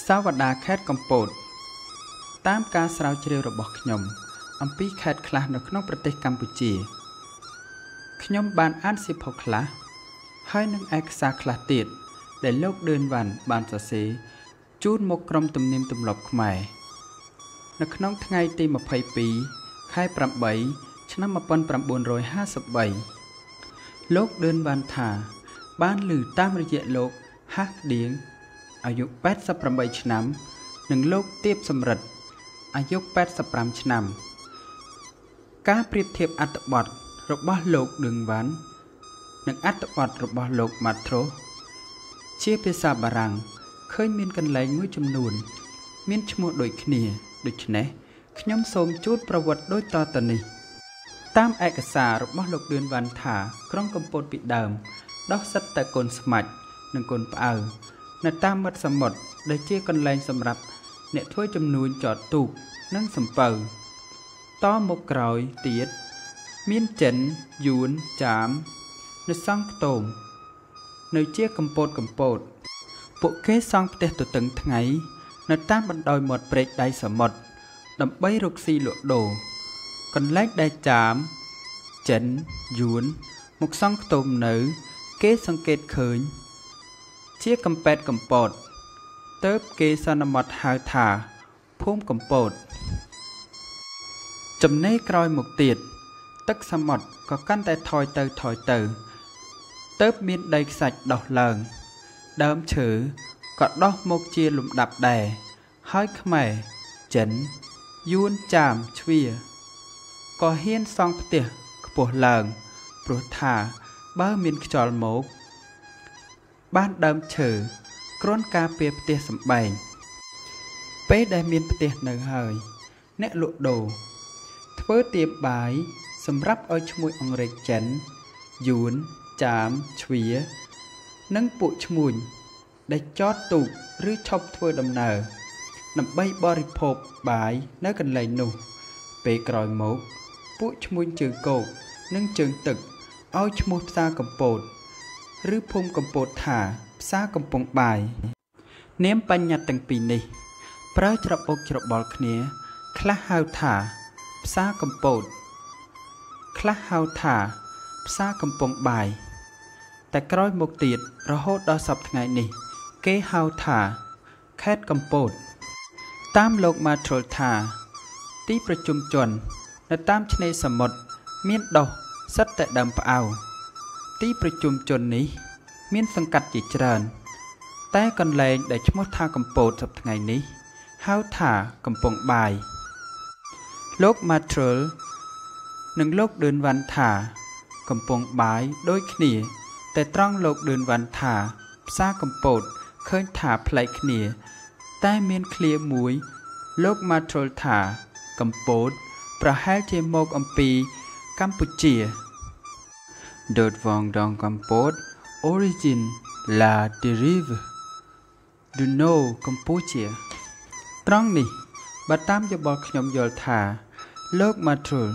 សាវតាខេត្តកំពតតាមការស្រាវជ្រាវរបស់ខ្ញុំ អំពីខេត្តខ្លះនៅក្នុងប្រទេសកម្ពុជាខ្ញុំបានអានសៀវភៅខ្លះហើយនឹងឯកសារខ្លះទៀតដែលលោកដឿនវ៉ាន់បានសរសេរជូនមកក្រុមទំនៀមទម្លាប់ខ្មែរនៅក្នុងថ្ងៃទី22ខែ8ឆ្នាំ1953លោកដឿនវ៉ាន់ថា បានឮតាមរយៈលោកហាស់ឌៀង អាយុ88ឆ្នាំ និងលោកទៀបសំរិទ្ធអាយុ85ឆ្នាំ ការប្រៀបធៀបអត្ថបទរបស់លោកដឿងវ៉ាន់និងអត្ថបទរបស់លោកម៉ាត្រូជាភាសាបារាំងឃើញមានកន្លែងមួយចំនួន មានឈ្មោះដូចគ្នាដូច្នេះខ្ញុំសូមជូនប្រវត្តិដូចតទៅនេះ តាមឯកសាររបស់លោកដឿនវ៉ាន់ថា ក្រុងកំពតពីដើមដោះសិតតែកូនស្មាច់និងកូនផ្អៅ នៅតាមមាត់សមុទ្រដែលជាកន្លែងសម្រាប់អ្នកធ្វើចំនួនចតទូកនិងសំពៅតមកក្រោយទៀតមានចិនយួនចាមនៅសង់ខ្ទមនៅជាកម្ពតកម្ពតពួកគេសង់ផ្ទះទទឹងថ្ងៃ នៅតាមបណ្ដោយមាត់ព្រែកដៃសមុទ្រដើម្បីរកស៊ីលក់ដូរកន្លែងដែលចាមចិនយួនមកសង់ខ្ទមនៅ គេសង្កេតឃើញ ជាកំប៉ែតកំពតទៅគេសន្មត់ហៅថាភូមិកំពតចំណេក្រោយមកទៀតទឹកសមុទ្រក៏កាន់តែថយទៅថយទៅទៅមានដីខ្សាច់ដុះឡើង ដើមឈើក៏ដុះមកជាលំដាប់ដែរហើយខ្មែរចិនយួនចាមជ្វាក៏ហ៊ានសង់ផ្ទះខ្ពស់ឡើងព្រោះថាបើមានខ្យល់មក បានដើមឈើគ្រាន់ការពារផ្ទះសំបែងពេលដែលមានផ្ទះនៅហើយ អ្នកលក់ដូរធ្វើទៀបបាយសម្រាប់ឲ្យឈ្មួញអង្រែកចិនយួនចាមជ្វា និងពួកឈ្មួញដែលចតទូកឬឈប់ធ្វើដំណើរដើម្បីបរិភោគបាយនៅកន្លែងនោះ ពេលក្រោយមក ពួកឈ្មួញជើងគោកនិងជើងទឹកឲ្យឈ្មោះផ្សារកំពត ឬភូមិកំពតថាផ្សារកំពង់បាយនាមបញ្ញត្តិទាំងពីរនេះ ប្រើច្របូកច្របល់គ្នា ខ្លះហៅថា ផ្សារកំពតខ្លះហៅថា ផ្សារកំពង់បាយតែក្រោយមកទៀតរហូតដល់សប្តាហ៍ថ្ងៃនេះ គេហៅថាខេត្តកំពតតាមលោកម៉ាត្រូលថា ទីប្រជុំជន នៅតាមឆ្នេរសមុទ្រមានដុះសិតតែដើមផ្អៅ ទីប្រជុំជននេះ មានសង្កាត់ជាច្រើន តែកន្លែងដែលឈ្មោះថាកំពតសប្តាហ៍ថ្ងៃនេះហៅថាកំពង់បាយលោក Matrul និងលោកដឿនវ៉ាន់ថា កំពង់បាយដូចគ្នា តែត្រង់លោកដឿនវ៉ាន់ថា ផ្សារកំពតឃើញថាប្លែកគ្នា តែមានឃ្លាមួយ លោក Matrul ថា កំពតប្រហែលជាមកអំពីកម្ពុជា Đợt vòng đòn Campot origin là derive du nord Campuchia ត្រង់នេះបើតាមយោបល់ខ្ញុំយល់ថាលោក Matrul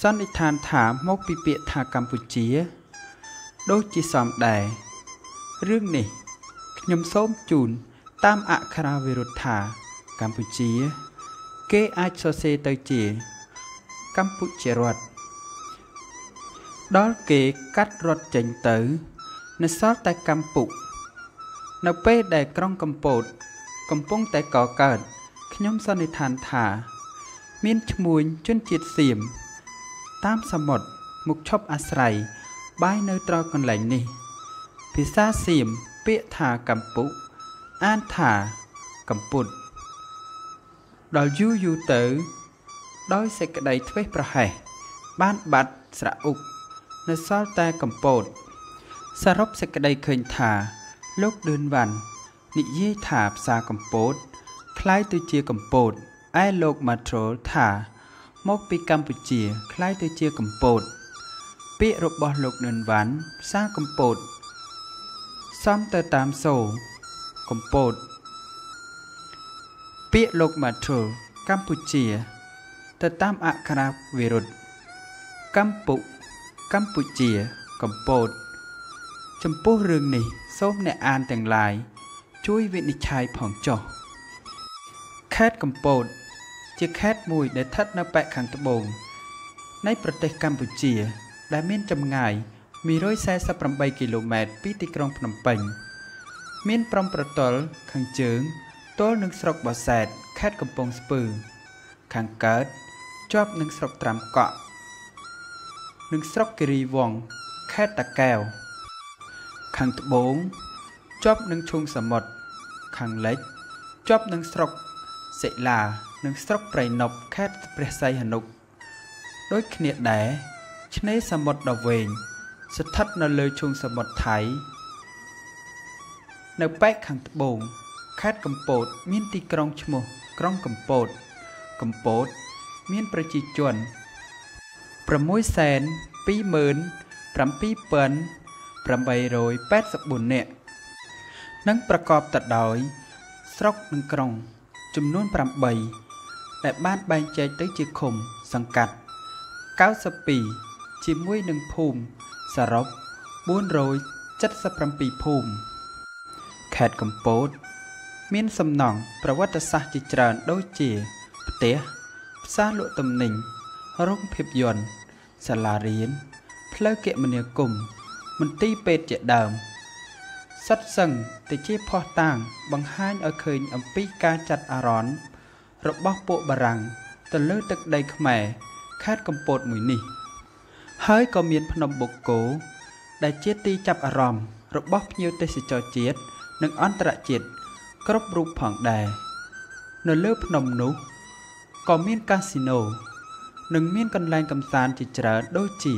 សន្និដ្ឋានថាមកពីពាក្យថាកម្ពុជា ដូចជាសំដែររឿងនេះ ខ្ញុំសូមជូន តាមអក្ខរាវិរុទ្ធថាកម្ពុជា គេអាចសរសេរទៅជាកម្ពុជារដ្ឋ ដល់គេកាត់រត់ចេញទៅនៅសល់តែកម្ពុនៅពេលដែលក្រុងកម្ពុជាកំពុងតែកកើតខ្ញុំសន្និដ្ឋានថា មានឈ្មួញជនជាតិសៀមតាមសមុទ្រមកឈប់អាស្រ័យបាយនៅត្រកន្លែងនេះ ភាសាសៀមពាក្យថាកម្ពុអានថាកម្ពុតដល់យូរយូរទៅ ដោយសេចក្តីធ្វេសប្រហែសបានបាត់ស្រៈអ៊ុក នៅសល់តែកម្ពតសរុបសេចក្តីឃើញថា លោកឌឿនវ៉ាន់និយាយថាផ្សារកម្ពតคล้ายទៅជាកម្ពតឯលោកម៉ាត្រូលថា មកពីកម្ពុជាคล้ายទៅជាកម្ពតពាក្យរបស់លោកឌឿនវ៉ាន់ផ្សារកម្ពតសំទៅតាមសូកម្ពតពាក្យលោកម៉ាត្រូលកម្ពុជា ទៅតាមអក្ខរាវិរុទ្ធកម្ពុ កម្ពុជាកំពតចំពោះរឿងនេះសូមអ្នកអានទាំងឡាយជួយវិនិច្ឆ័យផងចុះខេត្តកំពត ជាខេត្តមួយដែលស្ថិតនៅប៉ែកខាងត្បូងនៃប្រទេសកម្ពុជា ដែលមានចម្ងាយ148គីឡូម៉ែត្រពីទីក្រុងភ្នំពេញ មានព្រំប្រទល់ខាងជើងទល់នឹងស្រុកបសែតខេត្តកំពង់ស្ពឺ ខាងកើតជាប់នឹងស្រុកត្រាំកក់ និងស្រុកគិរីវង្សខេត្តតាកែវខាងត្បូងជាប់នឹងឈូងសមុទ្រខាងលិចជាប់នឹងស្រុកសិលានិងស្រុកព្រៃនប់ខេត្តព្រះសីហនុដូចគ្នាដែរឆ្នេរសមុទ្រដ៏វែងស្ថិតនៅលើឈូងសមុទ្រថៃ នៅប៉ែកខាងត្បូងខេត្តកំពតមានទីក្រុងឈ្មោះក្រុងកំពត កំពត មានប្រជាជន 627,884នាក់និងប្រកបទៅដោយ ស្រុកនិងក្រុង ចំនួន8ដែលបានបែងចែកទៅជាឃុំសង្កាត់92ជាមួយនឹងភូមិសរុប477ភូមិខេត្តកំពត មានសំណង់ប្រវត្តិសាស្ត្រជាច្រើនដូចជា ផ្ទះផ្សារលក់ទំនិញរោងភាពយន្ត សាលារៀនផ្លូវគមនាគមន៍មន្ទីរពេទ្យជាដើមសុទ្ធសឹងទៅជាភ័ស្តុតាងបង្ហាញឲ្យឃើញអំពីការចាត់អារម្មណ៍របស់ពួកបារាំងទៅលើទឹកដីខ្មែរខេត្តកំពតមួយនេះ ហើយក៏មានភ្នំបូកគោដែលជាទីចាប់អារម្មណ៍របស់ភ្ញៀវទេសចរជាតិនិងអន្តរជាតិគ្រប់រូបផងដែរនៅលើភ្នំនោះក៏មានកាស៊ីណូ និងមានកន្លែងកំសាន្តជាច្រើនដូចជា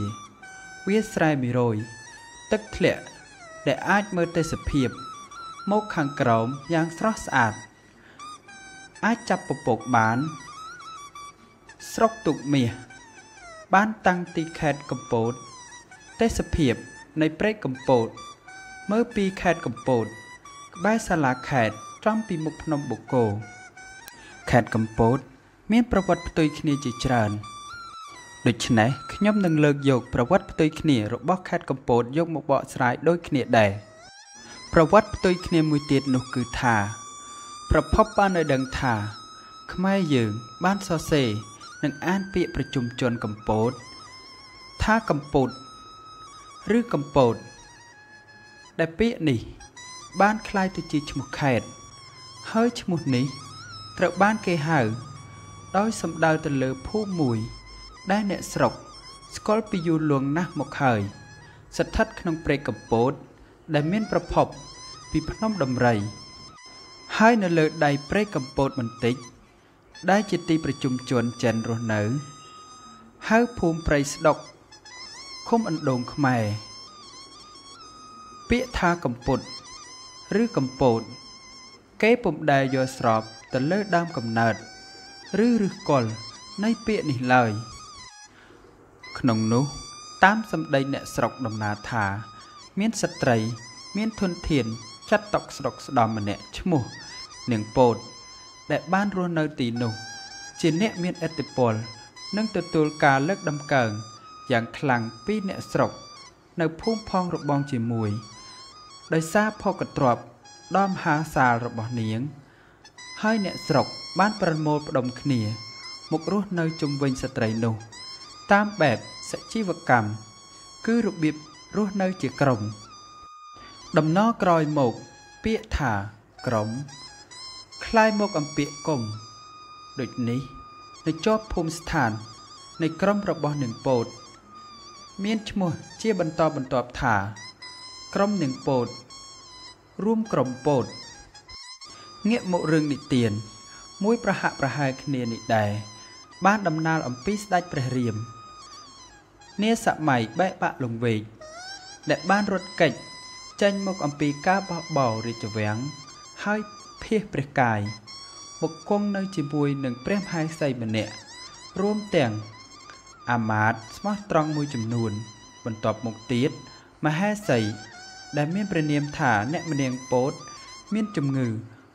វាលស្រែមីរយទឹកធ្លាក់ដែលអាចមើលទេសភាពមកខាងក្រោមយ៉ាងស្រស់ស្អាត អាចចាប់ពពកបាន ស្រុកទុកមាសបានតាំងទីខេត្តកំពត ទេសភាពនៃព្រែកកំពត មើលពីខេត្តកំពត ក្បែរសាលាខេត្តចំពីមុខភ្នំបូកគោខេត្តកំពត មានប្រវត្តិផ្ទុយគ្នាជាច្រើន ដូច្នេះខ្ញុំនឹងលើកយកប្រវត្តិផ្ទុយគ្នារបស់ខេត្តកំពតយកមកបកស្រាយដូចគ្នាដែរប្រវត្តិផ្ទុយគ្នាមួយទៀតនោះគឺថា ប្រភពបានឲ្យដឹងថា ខ្មែរយើងបានសរសេរនិងអានពាក្យប្រជុំជនកំពតថាកំពតឬកំពតដែលពាក្យនេះ បានคล้ายទៅជាឈ្មោះខេត្តហើយឈ្មោះនេះត្រូវបានគេហៅដោយសំដៅទៅលើភូមិមួយ ដែលអ្នកស្រុក ស្គាល់ពីយូរលង់ណាស់មកហើយ ស្ថិតក្នុងព្រែកកំពតដែលមានប្រភព ពីភ្នំដំរី ហើយនៅលើដៃព្រែកកំពតបន្តិច ដែលជាទីប្រជុំជនចិនរស់នៅហៅភូមិព្រៃស្ដុកឃុំអណ្ដូងខ្មែរពាក្យថាកំពុត ឬកំពតគេពុំដែលយកស្របទៅលើដើមកំណើត ឬឫសគល់នៃពាក្យនេះឡើយ។ ក្នុងនោះ តាមសម្ដីអ្នកស្រុកដំណើរថា មានស្ត្រី មានធនធានចាត់តុកស្រុកស្ដំម្នាក់ឈ្មោះនាងពោតដែលបានរស់នៅទីនោះ ជាអ្នកមានឥទ្ធិពលនិងទទួលការលើកដំកើងយ៉ាងខ្លាំងពីអ្នកស្រុក នៅភូមិផងរបងជាមួយដោយសារភកទ្របដ៏មហាសាលរបស់នាង ហើយអ្នកស្រុកបានប្រមូលផ្ដុំគ្នា មករស់នៅជុំវិញស្ត្រីនោះ តាមបែបសជីវកម្មគឺរបៀបរស់នៅជាក្រុមដំណរក្រោយមកពាក្យថាក្រុមคล้ายមកអំពាក្យគុំដូចនេះនៅជាប់ភូមិស្ថាននៃក្រុមរបស់នាងពោតមានឈ្មោះជាបន្តបន្ទាប់ថា ក្រុមនាងពោតរួមក្រុមពោតងាកមករឿងនិទានមួយប្រហាក់ប្រហែលគ្នានេះដែរបានដំណាលអំពីស្ដេចព្រះរាម នាសម័យបែកបាក់លង្វែកដែលបានរត់គេចចេញមកអំពីការបោះបោរាជវាំងហើយភៀសព្រះកាយមកគង់នៅជាមួយនឹងព្រះមហេសីម្នាក់រួមទាំងអាមាត្យស្មោះត្រង់មួយចំនួន បន្ទាប់មកទៀតមហេសីដែលមានព្រះនាមថាអ្នកមនាងពោតមានជំងឺ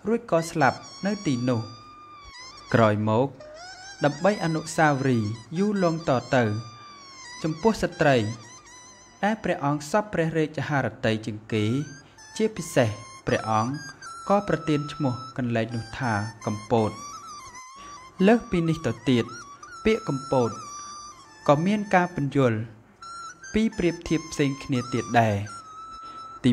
រួចក៏ស្លាប់នៅទីនោះ ក្រោយមកដើម្បីអនុស្សាវរីយ៍យូរលង់តទៅ ចំពោះស្ត្រីដែលព្រះអង្គសពព្រះរាជហឫទ័យជាងគេ ជាពិសេសព្រះអង្គក៏ប្រទានឈ្មោះកន្លែងនោះថាកំពតលើសពីនេះទៅទៀតពាក្យកំពតក៏មានការពន្យល់ពីប្រៀបធៀបផ្សេងគ្នាទៀតដែរទី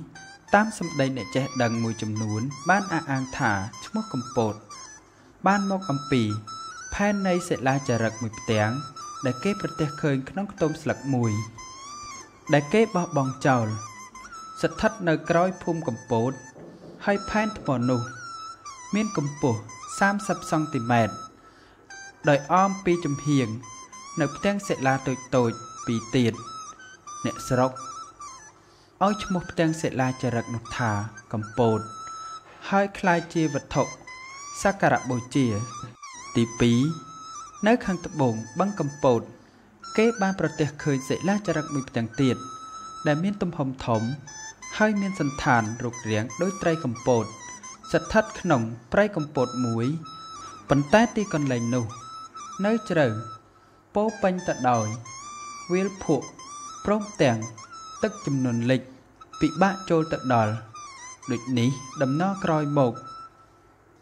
1តាមសម្ដីអ្នកចេះដឹងមួយចំនួន បានអះអាងថាឈ្មោះកំពតបានមកអំពីផែននៃសិលាចារឹកមួយផ្ទាំង ដែលគេប្រទះឃើញក្នុងខ្ទមស្លឹកមួយ ដែលគេបោះបង់ចោលស្ថិតនៅក្រោយភូមិកំពតហើយផែនថ្មនោះ មានកម្ពស់30សង់ទីម៉ែត្រដោយអមពីចំហៀងនៅផ្ទាំងសិលាតូចតូចពីរទៀតអ្នកស្រុកឲ្យឈ្មោះផ្ទាំងសិលាចារឹកនោះថាកម្ពតហើយคล้ายជាវត្ថុសក្ការៈបូជាទី2 នៅខាងត្បូងបឹងកម្ពតគេបានប្រទះឃើញសិលាចារឹកមួយផ្ទាំងទៀតដែលមានទំហំធំហើយមានសន្តានរូបរាងដូចត្រីកម្ពតស្ថិតក្នុងព្រៃកម្ពតមួយប៉ុន្តែទីកន្លែងនោះ នៅជ្រៅពោពេញទៅដោយវាលភក់ព្រមទាំងទឹកចំនួនលិចពិបាកចូលទៅដល់ដូចនេះដំណើរក្រោយមក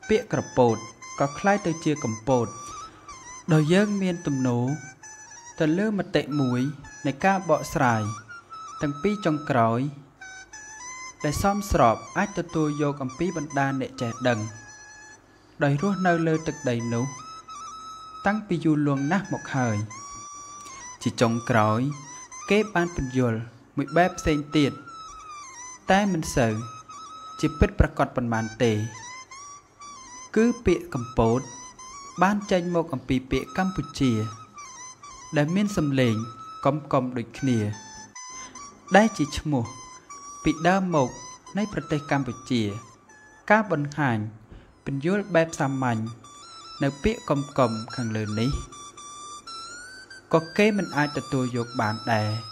ពាក្យក្រពោតក៏คล้ายទៅជាកម្ពត ដោយយើងមានទំនោរទៅលើមតិមួយនៃការបកស្រាយទាំងពីរចុងក្រោយ ដែលសមស្របអាចទទួលយកអំពីបណ្ដាអ្នកចេះដឹង ដោយរស់នៅលើទឹកដីនោះ តាំងពីយូរលង់ណាស់មកហើយ ជាចុងក្រោយ គេបានពន្យល់មួយបែបផ្សេងទៀតតែមិនសូវជាពិតប្រកបប៉ុន្មានទេ គឺពាក្យកម្ពត បានចេញមកអំពីពាក្យកម្ពុជា ដែលមានសំឡេងកំកំដូចគ្នា ដែលជាឈ្មោះ ពីដើមមកនៃប្រទេសកម្ពុជា ការបង្ហាញពន្យល់បែបសាមញ្ញនៅពាក្យកំកំខាងលើនេះក៏គេមិនអាចទទួលយកបានដែរ